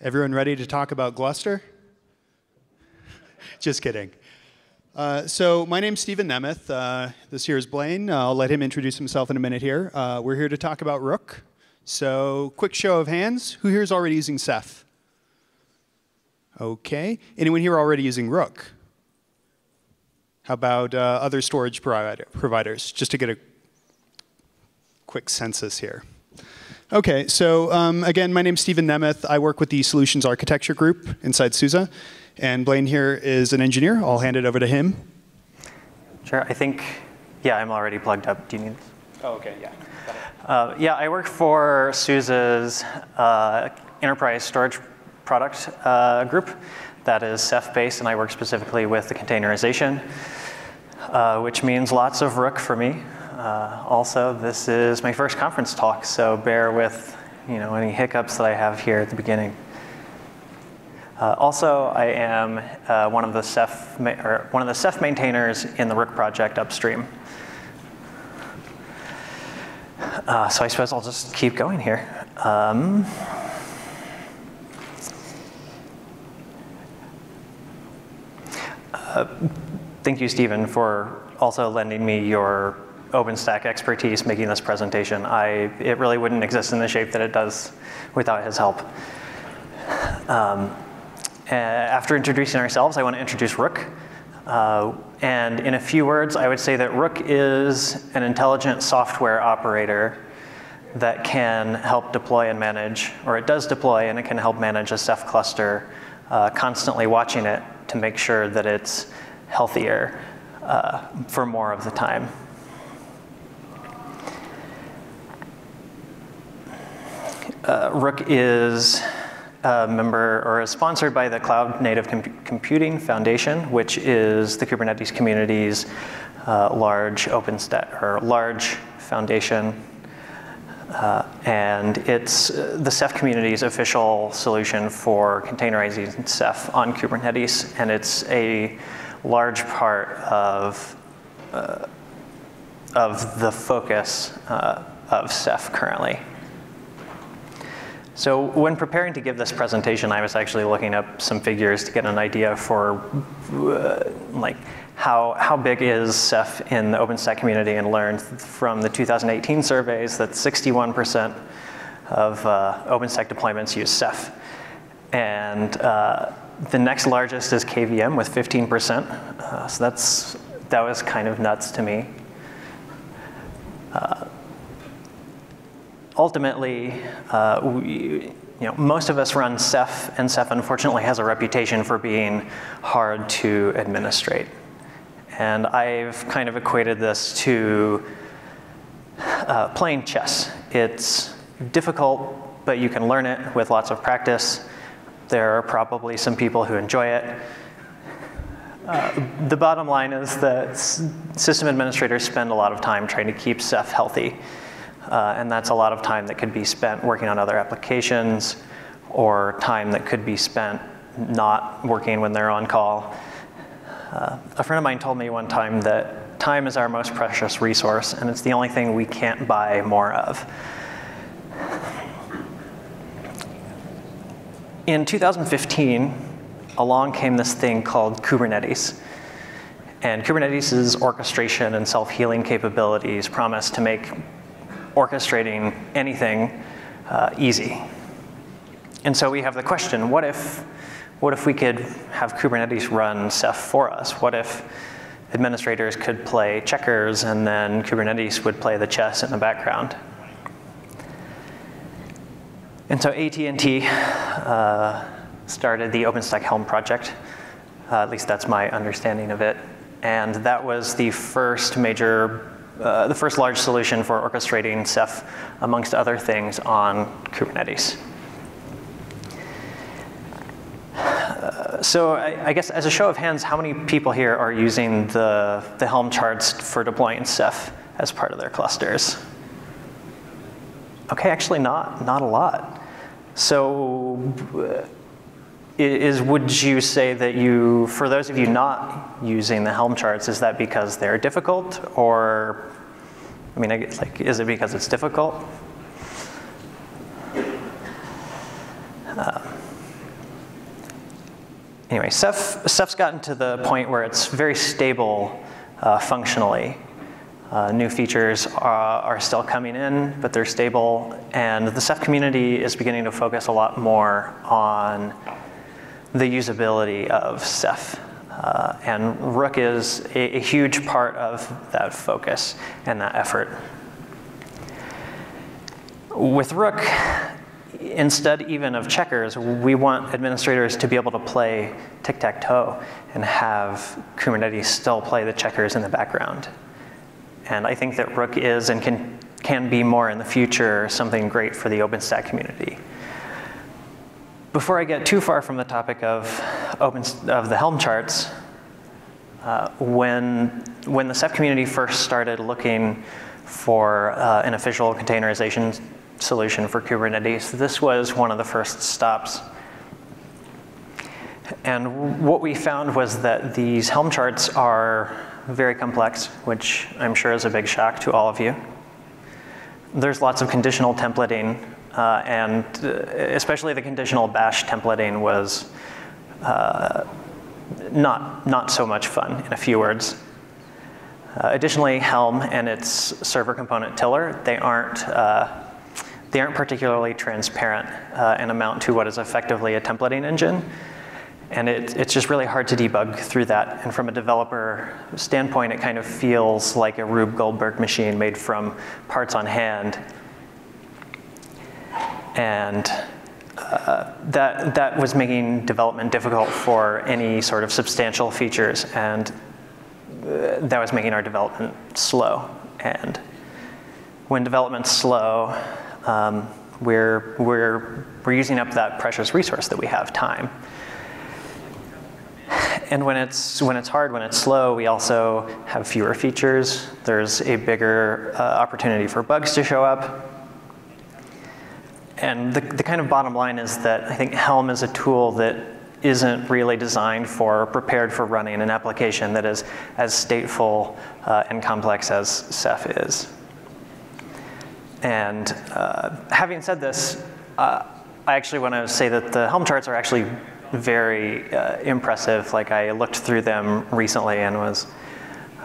Everyone ready to talk about Gluster? Just kidding. Uh, so my name's Stephen Nemeth. Uh, this here is Blaine. Uh, I'll let him introduce himself in a minute here. Uh, we're here to talk about Rook. So quick show of hands. Who here is already using Ceph? Okay. Anyone here already using Rook? How about uh, other storage provider, providers? Just to get a quick census here. Okay, so um, again, my name's Stephen Nemeth. I work with the Solutions Architecture Group inside SUSE. And Blaine here is an engineer. I'll hand it over to him. Sure, I think, yeah, I'm already plugged up. Do you need this? Oh, okay, yeah. Uh, yeah, I work for SUSE's uh, enterprise storage product uh, group that is Ceph-based, and I work specifically with the containerization, uh, which means lots of Rook for me. Uh, also, this is my first conference talk, so bear with you know any hiccups that I have here at the beginning. Uh, also, I am uh, one of the Ceph or one of the Ceph maintainers in the Rook project upstream. Uh, so I suppose I'll just keep going here. Um, uh, thank you, Stephen, for also lending me your OpenStack expertise making this presentation. I, it really wouldn't exist in the shape that it does without his help. Um, after introducing ourselves, I want to introduce Rook. Uh, and in a few words, I would say that Rook is an intelligent software operator that can help deploy and manage, or it does deploy and it can help manage a Ceph cluster, uh, constantly watching it to make sure that it's healthier uh, for more of the time. Uh, Rook is a member or is sponsored by the Cloud Native Com Computing Foundation, which is the Kubernetes community's uh, large OpenStack or large foundation. Uh, and it's uh, the Ceph community's official solution for containerizing Ceph on Kubernetes, and it's a large part of uh, of the focus uh, of Ceph currently. So when preparing to give this presentation, I was actually looking up some figures to get an idea for uh, like how, how big is Ceph in the OpenStack community and learned from the 2018 surveys that 61% of uh, OpenStack deployments use Ceph. And uh, the next largest is KVM with 15%. Uh, so that's, that was kind of nuts to me. Ultimately, uh, we, you know, most of us run Ceph, and Ceph unfortunately has a reputation for being hard to administrate. And I've kind of equated this to uh, playing chess. It's difficult, but you can learn it with lots of practice. There are probably some people who enjoy it. Uh, the bottom line is that system administrators spend a lot of time trying to keep Ceph healthy. Uh, and that's a lot of time that could be spent working on other applications or time that could be spent not working when they're on call. Uh, a friend of mine told me one time that time is our most precious resource and it's the only thing we can't buy more of. In 2015, along came this thing called Kubernetes. And Kubernetes' orchestration and self-healing capabilities promise to make orchestrating anything uh, easy. And so we have the question, what if, what if we could have Kubernetes run Ceph for us? What if administrators could play checkers and then Kubernetes would play the chess in the background? And so AT&T uh, started the OpenStack Helm project. Uh, at least that's my understanding of it. And that was the first major uh, the first large solution for orchestrating Ceph, amongst other things, on Kubernetes. So I, I, guess as a show of hands, how many people here are using the, the Helm charts for deploying Ceph as part of their clusters? Okay, actually not, not a lot. So is would you say that you, for those of you not using the Helm charts, is that because they're difficult, or I mean, I guess, like, is it because it's difficult? Uh, anyway, Ceph, Ceph's gotten to the point where it's very stable uh, functionally. Uh, new features are, are, still coming in, but they're stable. And the Ceph community is beginning to focus a lot more on the usability of Ceph. Uh, and Rook is a, a huge part of that focus and that effort. With Rook, instead even of checkers, we want administrators to be able to play tic-tac-toe and have Kubernetes still play the checkers in the background. And I think that Rook is and can, can be more in the future something great for the OpenStack community. Before I get too far from the topic of, open, of the Helm charts, uh, when, when the Ceph community first started looking for uh, an official containerization solution for Kubernetes, this was one of the first stops. And what we found was that these Helm charts are very complex, which I'm sure is a big shock to all of you. There's lots of conditional templating, uh, and uh, especially the conditional bash templating was uh, not, not so much fun, in a few words. Uh, additionally, Helm and its server component tiller, they aren't, uh, they aren't particularly transparent uh, and amount to what is effectively a templating engine. And it, it's just really hard to debug through that. And from a developer standpoint, it kind of feels like a Rube Goldberg machine made from parts on hand. And uh, that, that was making development difficult for any sort of substantial features. And uh, that was making our development slow. And when development's slow, um, we're, we're, we're using up that precious resource that we have, time and when it's, when it's hard, when it's slow, we also have fewer features. There's a bigger uh, opportunity for bugs to show up. And the, the kind of bottom line is that I think Helm is a tool that isn't really designed for or prepared for running an application that is as stateful uh, and complex as Ceph is. And uh, having said this, uh, I actually want to say that the Helm charts are actually very uh, impressive. Like I looked through them recently and was,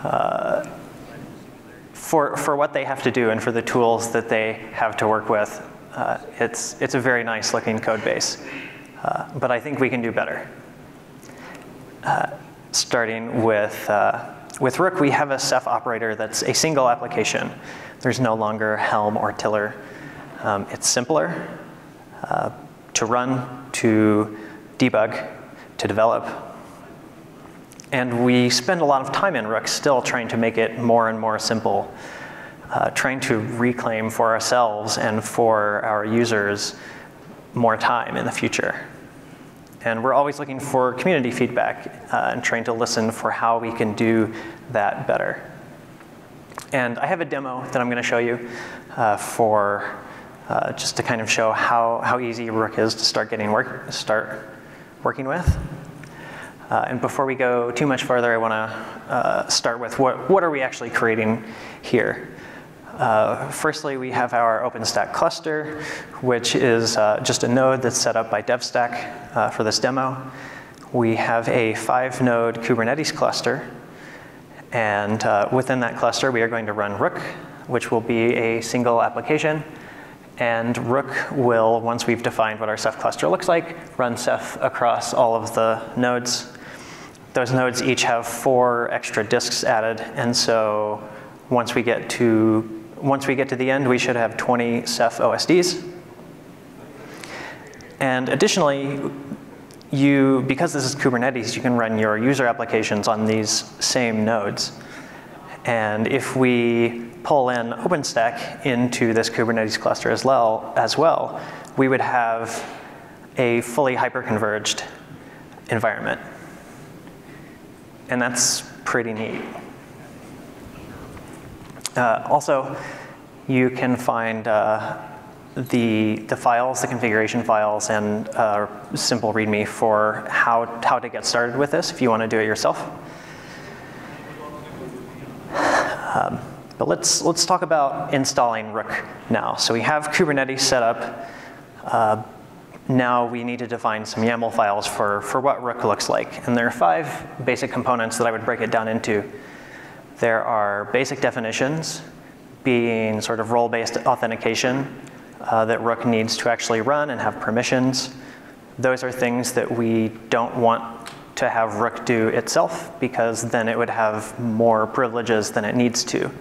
uh, for, for what they have to do and for the tools that they have to work with, uh, it's, it's a very nice looking code base. Uh, but I think we can do better. Uh, starting with, uh, with Rook, we have a Ceph operator that's a single application. There's no longer Helm or Tiller. Um, it's simpler to run, to debug, to develop. And we spend a lot of time in Rook still trying to make it more and more simple, uh, trying to reclaim for ourselves and for our users more time in the future. And we're always looking for community feedback uh, and trying to listen for how we can do that better. And I have a demo that I'm going to show you uh, for uh, just to kind of show how, how easy Rook is to start getting work, start working with. Uh, and before we go too much further, I want to uh, start with what, what are we actually creating here? Uh, firstly, we have our OpenStack cluster, which is uh, just a node that's set up by DevStack uh, for this demo. We have a five node Kubernetes cluster. And uh, within that cluster, we are going to run Rook, which will be a single application and Rook will, once we've defined what our Ceph cluster looks like, run Ceph across all of the nodes. Those nodes each have four extra disks added, and so once we get to once we get to the end, we should have 20 Ceph OSDs. And additionally, you, because this is Kubernetes, you can run your user applications on these same nodes. And if we pull in OpenStack into this Kubernetes cluster as well, as well, we would have a fully hyperconverged environment. And that's pretty neat. Uh, also, you can find uh, the, the files, the configuration files, and uh, simple README for how, how to get started with this if you want to do it yourself. Um, but let's, let's talk about installing Rook now. So we have Kubernetes set up. Uh, now we need to define some YAML files for, for what Rook looks like. And there are five basic components that I would break it down into. There are basic definitions, being sort of role-based authentication uh, that Rook needs to actually run and have permissions. Those are things that we don't want to have Rook do itself because then it would have more privileges than it needs to.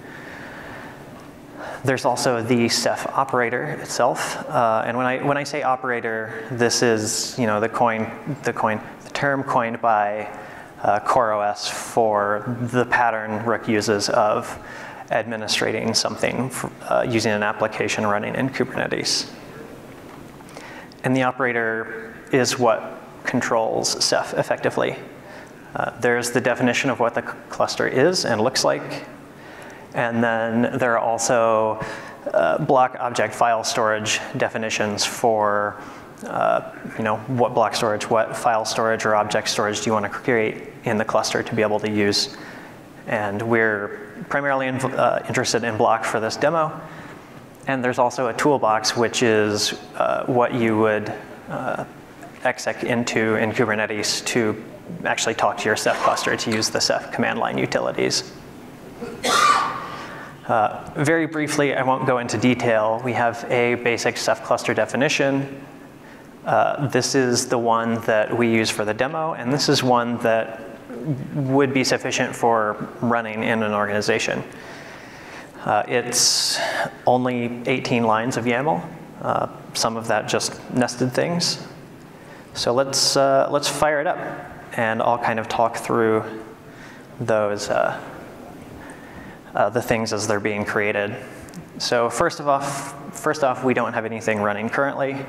There's also the Ceph operator itself, uh, and when I when I say operator, this is you know the coin the coin the term coined by uh, CoreOS for the pattern Rook uses of administrating something for, uh, using an application running in Kubernetes. And the operator is what controls Ceph effectively. Uh, there's the definition of what the cluster is and looks like. And then there are also uh, block object file storage definitions for uh, you know, what block storage, what file storage or object storage do you want to create in the cluster to be able to use. And we're primarily in, uh, interested in block for this demo. And there's also a toolbox, which is uh, what you would uh, exec into in Kubernetes to actually talk to your Ceph cluster to use the Ceph command line utilities. Uh, very briefly, I won't go into detail. We have a basic Ceph cluster definition. Uh, this is the one that we use for the demo, and this is one that would be sufficient for running in an organization. Uh, it's only 18 lines of YAML. Uh, some of that just nested things. So let's, uh, let's fire it up and I'll kind of talk through those, uh, uh, the things as they're being created. So first of off, first off, we don't have anything running currently.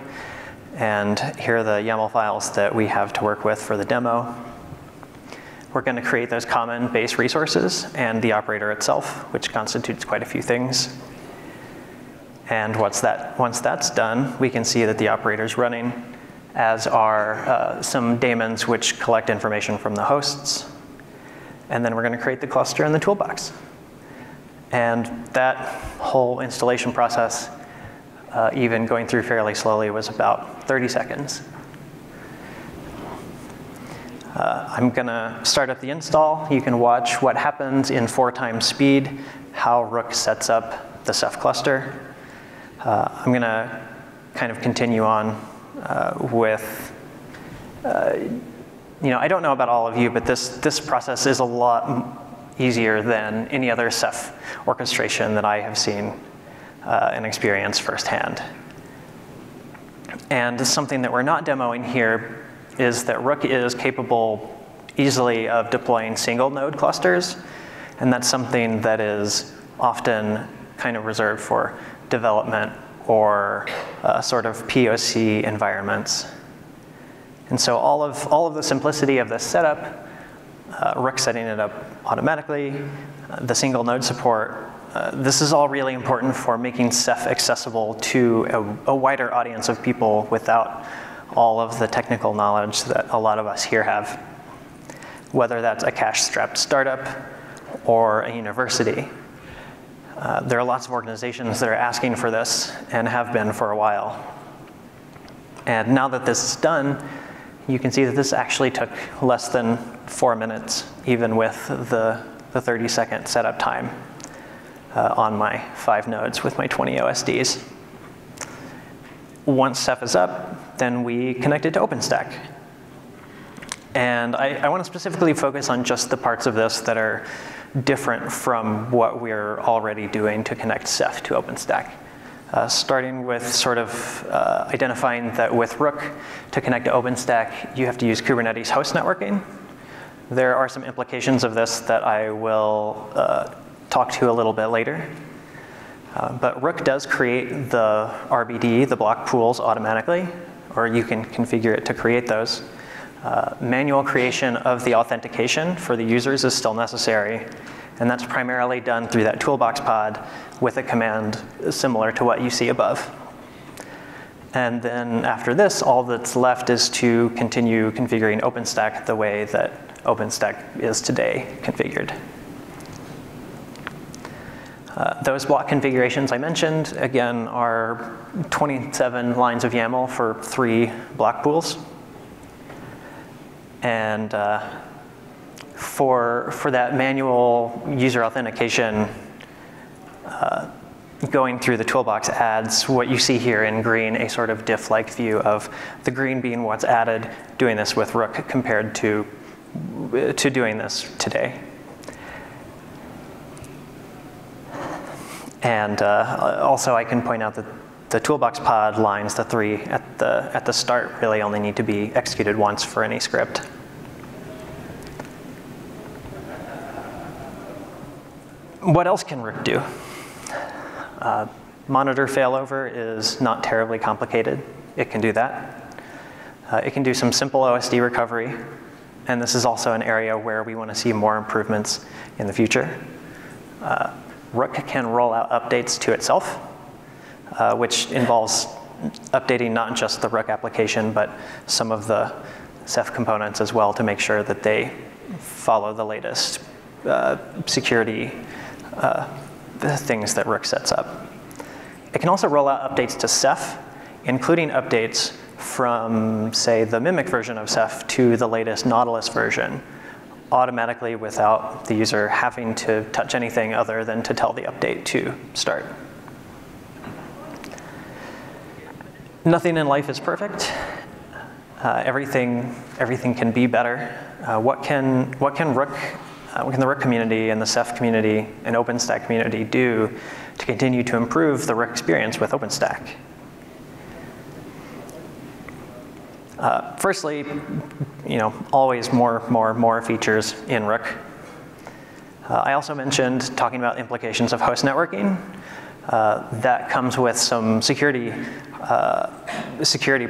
And here are the YAML files that we have to work with for the demo. We're going to create those common base resources and the operator itself, which constitutes quite a few things. And once, that, once that's done, we can see that the operator is running as are uh, some daemons which collect information from the hosts. And then we're going to create the cluster in the toolbox. And that whole installation process, uh, even going through fairly slowly, was about 30 seconds. Uh, I'm going to start up the install. You can watch what happens in four times speed, how Rook sets up the Ceph cluster. Uh, I'm going to kind of continue on uh, with, uh, you know, I don't know about all of you, but this, this process is a lot easier than any other Ceph orchestration that I have seen uh, and experienced firsthand. And something that we're not demoing here is that Rook is capable easily of deploying single node clusters, and that's something that is often kind of reserved for development or uh, sort of POC environments. And so all of, all of the simplicity of this setup, uh, Rook setting it up automatically, uh, the single node support, uh, this is all really important for making Ceph accessible to a, a, wider audience of people without all of the technical knowledge that a lot of us here have, whether that's a cash-strapped startup or a university. Uh, there are lots of organizations that are asking for this and have been for a while. And now that this is done, you can see that this actually took less than four minutes, even with the, the 30 second setup time uh, on my five nodes with my 20 OSDs. Once Ceph is up, then we connect it to OpenStack. And I, I want to specifically focus on just the parts of this that are different from what we're already doing to connect Ceph to OpenStack. Uh, starting with sort of uh, identifying that with Rook, to connect to OpenStack, you have to use Kubernetes host networking. There are some implications of this that I will uh, talk to a little bit later. Uh, but Rook does create the RBD, the block pools, automatically, or you can configure it to create those. Uh, manual creation of the authentication for the users is still necessary, and that's primarily done through that toolbox pod with a command similar to what you see above. And then after this, all that's left is to continue configuring OpenStack the way that OpenStack is today configured. Uh, those block configurations I mentioned, again, are 27 lines of YAML for three block pools. And uh, for, for that manual user authentication, uh, going through the toolbox adds what you see here in green, a sort of diff-like view of the green being what's added, doing this with Rook compared to, to doing this today. And uh, also I can point out that the toolbox pod lines, the three at the, at the start, really only need to be executed once for any script. What else can Rook do? Uh, monitor failover is not terribly complicated. It can do that. Uh, it can do some simple OSD recovery, and this is also an area where we want to see more improvements in the future. Uh, Rook can roll out updates to itself, uh, which involves updating not just the Rook application, but some of the Ceph components as well to make sure that they follow the latest uh, security uh, things that Rook sets up. It can also roll out updates to Ceph, including updates from, say, the Mimic version of Ceph to the latest Nautilus version, automatically without the user having to touch anything other than to tell the update to start. Nothing in life is perfect. Uh, everything, everything can be better. Uh, what, can, what can Rook, uh, what can the Rook community and the Ceph community and OpenStack community do to continue to improve the Rook experience with OpenStack? Uh, firstly, you know, always more, more, more features in Rook. Uh, I also mentioned talking about implications of host networking. Uh, that comes with some security, uh, security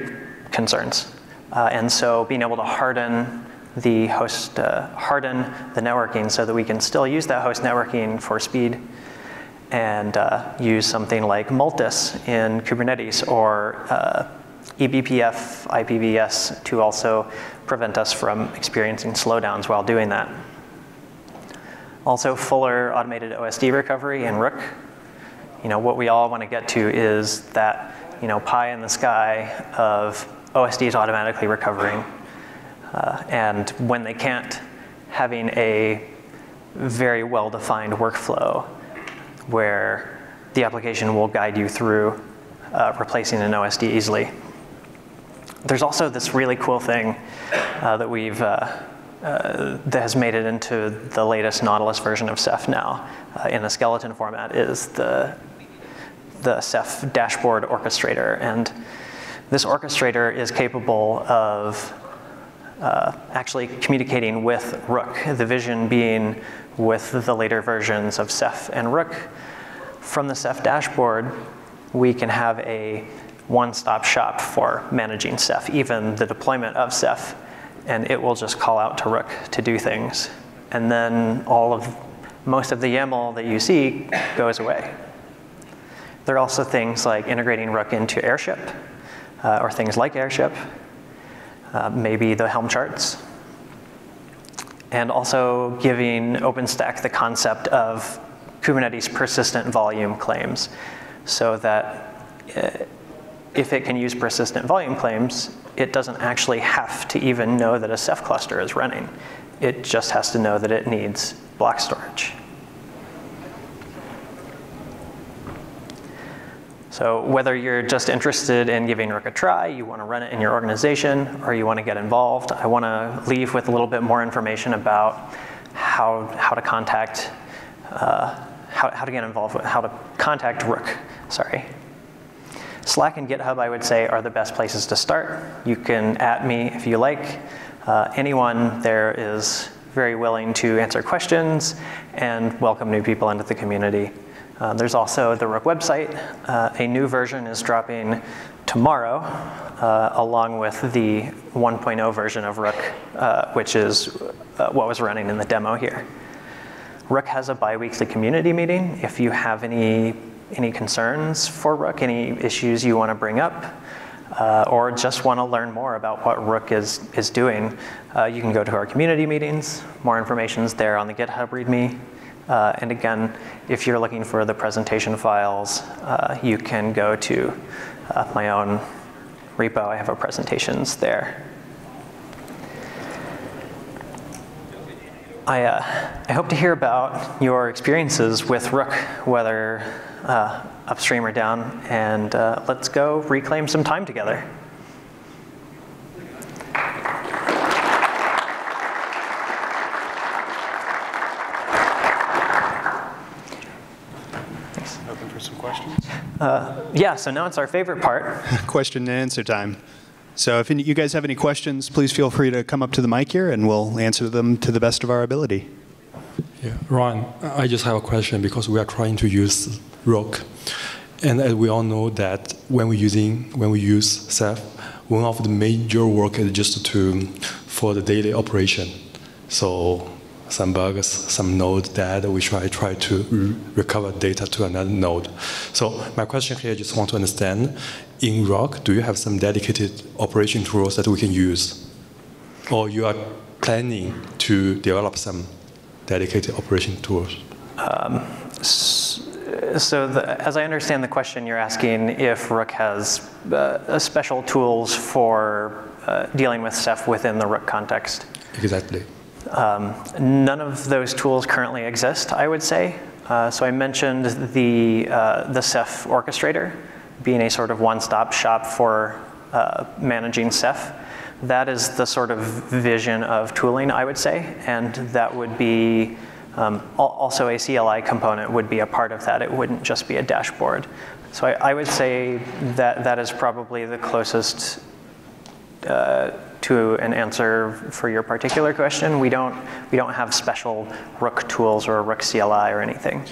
concerns. Uh, and so being able to harden the host, uh, harden the networking so that we can still use that host networking for speed and use something like Multus in Kubernetes or eBPF IPVS to also prevent us from experiencing slowdowns while doing that. Also fuller automated OSD recovery in Rook. You know, what we all want to get to is that, you know, pie in the sky of OSDs automatically recovering. Uh, and when they can't, having a very well-defined workflow where the application will guide you through uh, replacing an OSD easily. There's also this really cool thing uh, that we've uh, uh, that has made it into the latest Nautilus version of Ceph now uh, in a skeleton format is the the Ceph dashboard orchestrator, and this orchestrator is capable of uh, actually communicating with Rook. The vision being with the later versions of Ceph and Rook. From the Ceph dashboard, we can have a one-stop shop for managing Ceph, even the deployment of Ceph, and it will just call out to Rook to do things. And then all of, most of the YAML that you see goes away. There are also things like integrating Rook into Airship, uh, or things like Airship, uh, maybe the Helm charts, and also giving OpenStack the concept of Kubernetes persistent volume claims so that uh, if it can use persistent volume claims, it doesn't actually have to even know that a Ceph cluster is running. It just has to know that it needs block storage. So whether you're just interested in giving Rook a try, you want to run it in your organization, or you want to get involved, I want to leave with a little bit more information about how, how to contact, uh, how, how to get involved, with, how to contact Rook, sorry. Slack and GitHub, I would say, are the best places to start. You can at me if you like. Uh, anyone there is very willing to answer questions and welcome new people into the community. Uh, there's also the Rook website. Uh, a new version is dropping tomorrow, uh, along with the 1.0 version of Rook, uh, which is uh, what was running in the demo here. Rook has a biweekly community meeting. If you have any any concerns for Rook, any issues you want to bring up, uh, or just want to learn more about what Rook is, is doing, uh, you can go to our community meetings. More information is there on the GitHub README. Uh, and again, if you're looking for the presentation files, uh, you can go to uh, my own repo. I have a presentations there. I, uh, I hope to hear about your experiences with Rook, whether uh, upstream or down, and uh, let's go reclaim some time together. Open for some questions. Uh, yeah, so now it's our favorite part. Question and answer time. So if you guys have any questions, please feel free to come up to the mic here and we'll answer them to the best of our ability. Yeah, Ron, I just have a question because we are trying to use Rook. And as we all know that when we using when we use Ceph, one of the major work is just to for the daily operation. So some bugs, some node that we try try to re recover data to another node. So my question here, I just want to understand, in Rook, do you have some dedicated operation tools that we can use? Or you are planning to develop some dedicated operation tools? Um, so the, as I understand the question, you're asking if Rook has uh, special tools for uh, dealing with stuff within the Rook context. Exactly. Um, none of those tools currently exist, I would say. Uh, so I mentioned the, uh, the Ceph orchestrator being a sort of one-stop shop for uh, managing Ceph. That is the sort of vision of tooling, I would say, and that would be um, also a CLI component would be a part of that. It wouldn't just be a dashboard. So I, I would say that that is probably the closest uh, to an answer for your particular question. We don't, we don't have special Rook tools or Rook CLI or anything.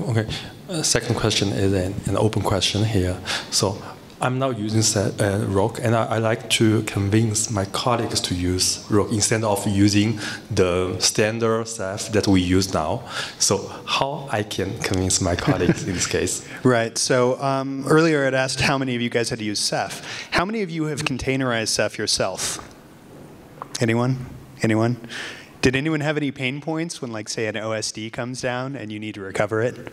Okay. Uh, second question is an, an, open question here. So I'm now using uh, Rook, and I, I, like to convince my colleagues to use Rook instead of using the standard Ceph that we use now. So how I can convince my colleagues in this case? Right. So um, earlier I'd asked how many of you guys had to use Ceph. How many of you have containerized Ceph yourself? Anyone? Anyone? Did anyone have any pain points when, like, say, an OSD comes down and you need to recover it?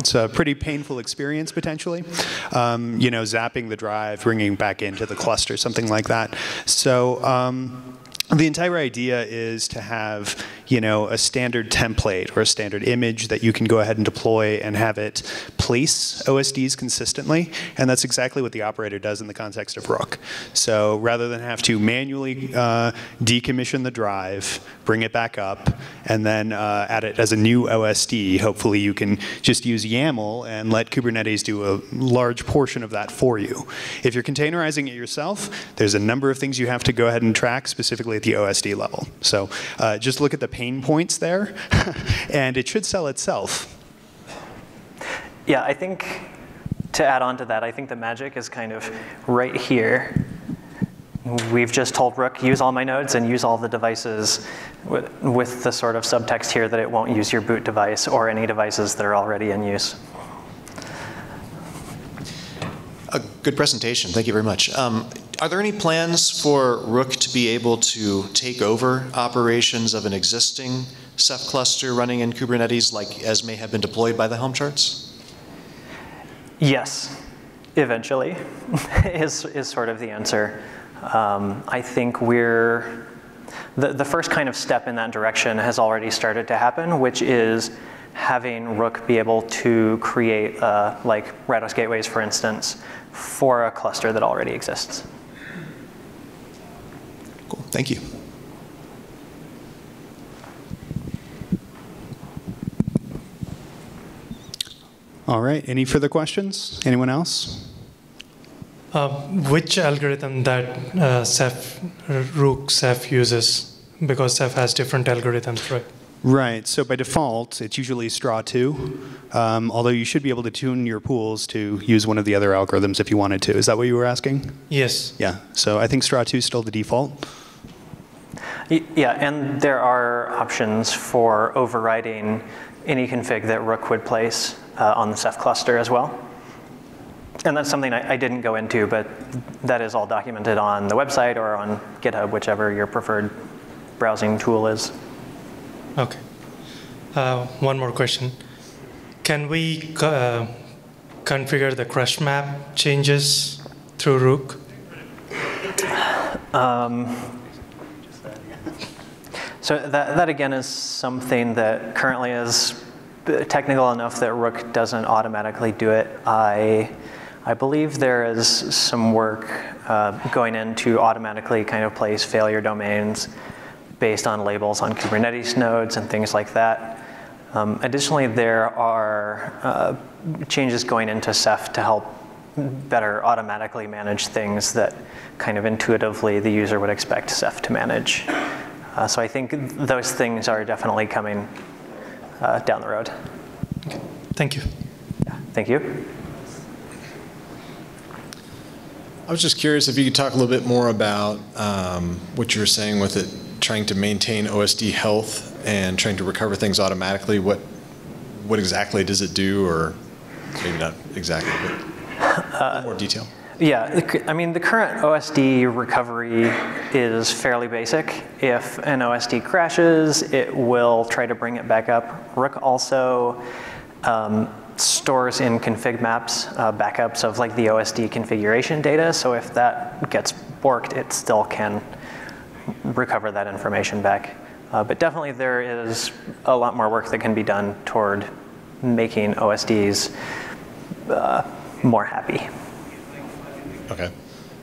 It's a pretty painful experience potentially. Um, you know, zapping the drive, bringing back into the cluster, something like that. So. Um, the entire idea is to have, you know, a standard template or a standard image that you can go ahead and deploy and have it place OSDs consistently. And that's exactly what the operator does in the context of Rook. So rather than have to manually uh, decommission the drive, bring it back up, and then uh, add it as a new OSD, hopefully you can just use YAML and let Kubernetes do a large portion of that for you. If you're containerizing it yourself, there's a number of things you have to go ahead and track specifically at the OSD level. So uh, just look at the pain points there, and it should sell itself. Yeah, I think to add on to that, I think the magic is kind of right here. We've just told Rook, use all my nodes and use all the devices with, with the sort of subtext here that it won't use your boot device or any devices that are already in use. A good presentation. Thank you very much. Um, are there any plans for Rook to be able to take over operations of an existing Ceph cluster running in Kubernetes, like as may have been deployed by the Helm charts? Yes, eventually, is, is sort of the answer. Um, I think we're, the, the first kind of step in that direction has already started to happen, which is having Rook be able to create, uh, like Rados gateways, for instance, for a cluster that already exists. Cool, thank you. All right, any further questions? Anyone else? Uh, which algorithm that uh, Ceph, Rook Ceph uses? Because Ceph has different algorithms, right? Right. So by default, it's usually straw two, um, although you should be able to tune your pools to use one of the other algorithms if you wanted to. Is that what you were asking? Yes. Yeah. So I think straw two is still the default. Yeah, and there are options for overriding any config that Rook would place uh, on the Ceph cluster as well. And that's something I, I, didn't go into, but that is all documented on the website or on GitHub, whichever your preferred browsing tool is. Okay. Uh, one more question. Can we uh, configure the crush map changes through Rook? Um, so that, that again is something that currently is technical enough that Rook doesn't automatically do it. I, I believe there is some work uh, going in to automatically kind of place failure domains based on labels on Kubernetes nodes and things like that. Um, additionally, there are uh, changes going into Ceph to help better automatically manage things that kind of intuitively the user would expect Ceph to manage. Uh, so I think those things are definitely coming uh, down the road. Okay. Thank you. Yeah, thank you. I was just curious if you could talk a little bit more about um, what you were saying with it, trying to maintain OSD health and trying to recover things automatically. What what exactly does it do, or maybe not exactly, but uh, more detail. Yeah, I mean, the current OSD recovery is fairly basic. If an OSD crashes, it will try to bring it back up. Rook also um, stores in config maps uh, backups of like the OSD configuration data. So if that gets borked, it still can recover that information back. Uh, but definitely there is a lot more work that can be done toward making OSDs uh, more happy. Okay.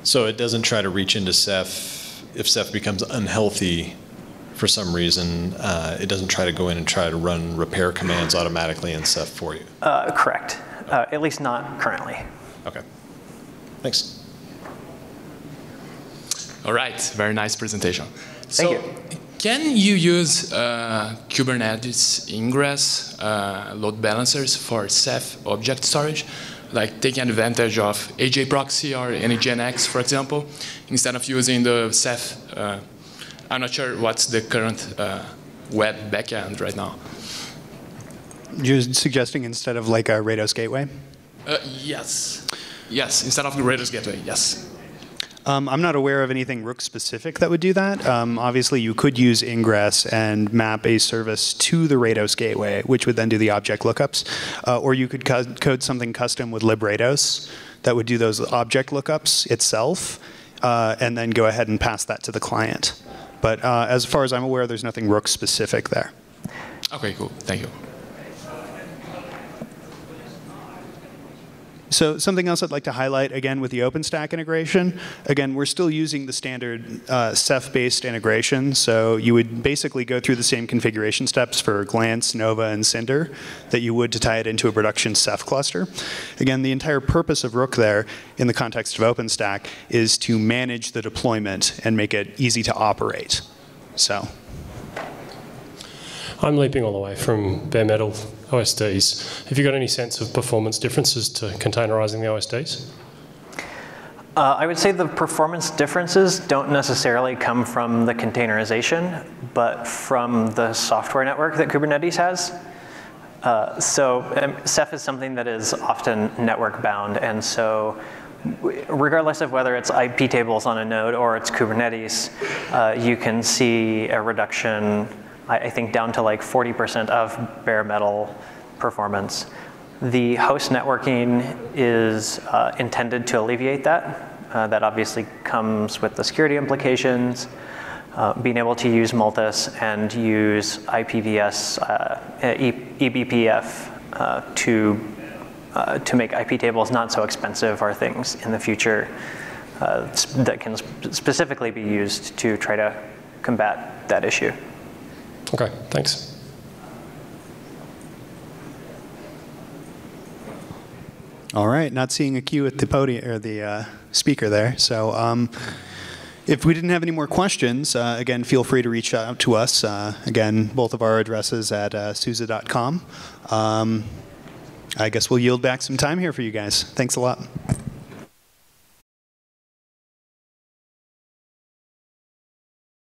So it doesn't try to reach into Ceph if Ceph becomes unhealthy for some reason. Uh, it doesn't try to go in and try to run repair commands automatically in Ceph for you. Uh, correct. Uh, at least not currently. Okay. Thanks. All right. Very nice presentation. Thank so, you. Can you use uh, Kubernetes ingress uh, load balancers for Ceph object storage? like taking advantage of HAProxy or any NGINX, for example, instead of using the Ceph. Uh, I'm not sure what's the current uh, web backend right now. You're suggesting instead of like a Rados gateway? Uh, yes. Yes, instead of the Rados gateway, yes. Um, I'm not aware of anything Rook specific that would do that. Um, obviously, you could use ingress and map a service to the Rados gateway, which would then do the object lookups. Uh, or you could co code something custom with librados that would do those object lookups itself, uh, and then go ahead and pass that to the client. But uh, as far as I'm aware, there's nothing Rook specific there. Okay, cool. Thank you. So something else I'd like to highlight again with the OpenStack integration. Again, we're still using the standard uh, Ceph-based integration. So you would basically go through the same configuration steps for Glance, Nova, and Cinder that you would to tie it into a production Ceph cluster. Again, the entire purpose of Rook there in the context of OpenStack is to manage the deployment and make it easy to operate. So. I'm leaping all the way from bare metal OSDs. Have you got any sense of performance differences to containerizing the OSDs? Uh, I would say the performance differences don't necessarily come from the containerization, but from the software network that Kubernetes has. Uh, so um, Ceph is something that is often network bound, and so regardless of whether it's IP tables on a node or it's Kubernetes, uh, you can see a reduction I, I think down to like 40% of bare metal performance. The host networking is uh, intended to alleviate that. Uh, that obviously comes with the security implications. Uh, being able to use Multus and use IPVS, uh, e eBPF uh, to, uh, to make IP tables not so expensive are things in the future that can sp specifically be used to try to combat that issue. Okay, thanks. All right, not seeing a queue at the podium or the uh, speaker there. So um, if we didn't have any more questions, uh, again, feel free to reach out to us. Uh, again, both of our addresses at uh. Um, I guess we'll yield back some time here for you guys. Thanks a lot.